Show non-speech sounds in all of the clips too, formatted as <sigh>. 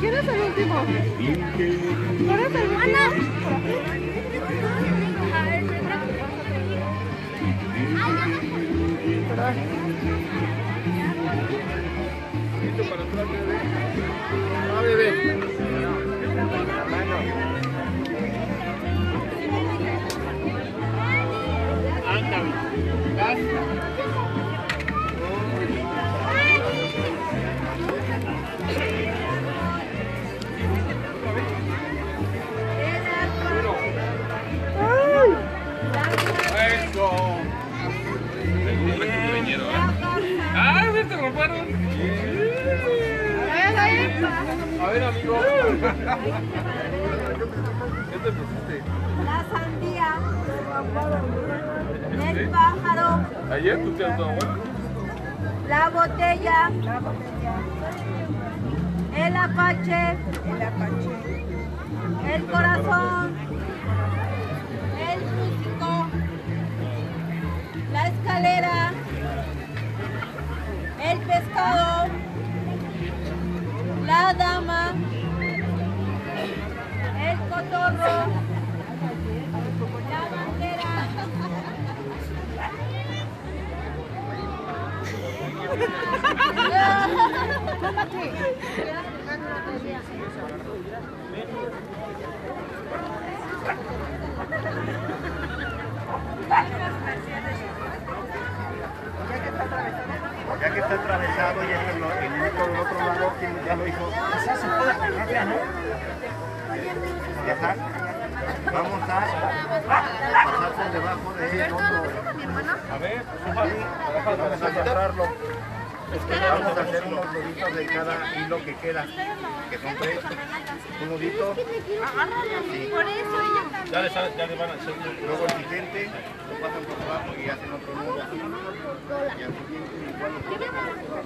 ¿Quién es el último? ¿Quién es el último? Listo para atrás, bebé. Ah, bebé. ¡Ay, se te rompieron! A ver, amigo. ¿Qué te pusiste? La sandía, el pájaro, Ayer te has dado bueno. la botella, el apache, el corazón, el la dama, el cotorro, la bandera. <laughs> Ya que está atravesado y el, otro- el otro del otro lado quien ya lo hizo. Quizás se pueda rápida, ¿no? Ya está. Vamos a pasar por debajo de otro. A ver, Vamos a agarrarlo. Vamos a hacer unos nuditos de cada hilo que queda, que son tres. Un nudito, Por eso ella ya le, ya le van a hacer. luego el siguiente, lo pasan por debajo y hacen otro nudo. Y al siguiente igual lo pasan por debajo.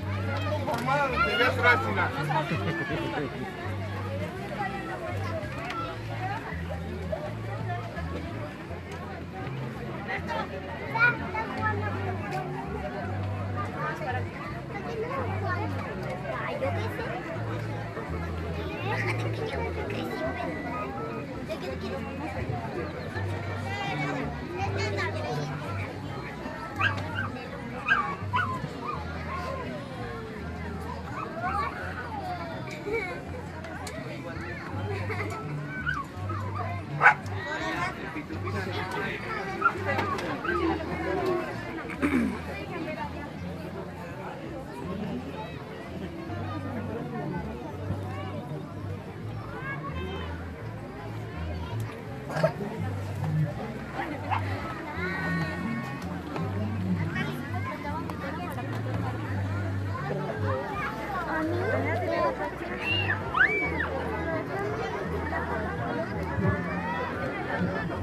Formada desde atrás, <laughs> mira.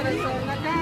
corazón. Acá.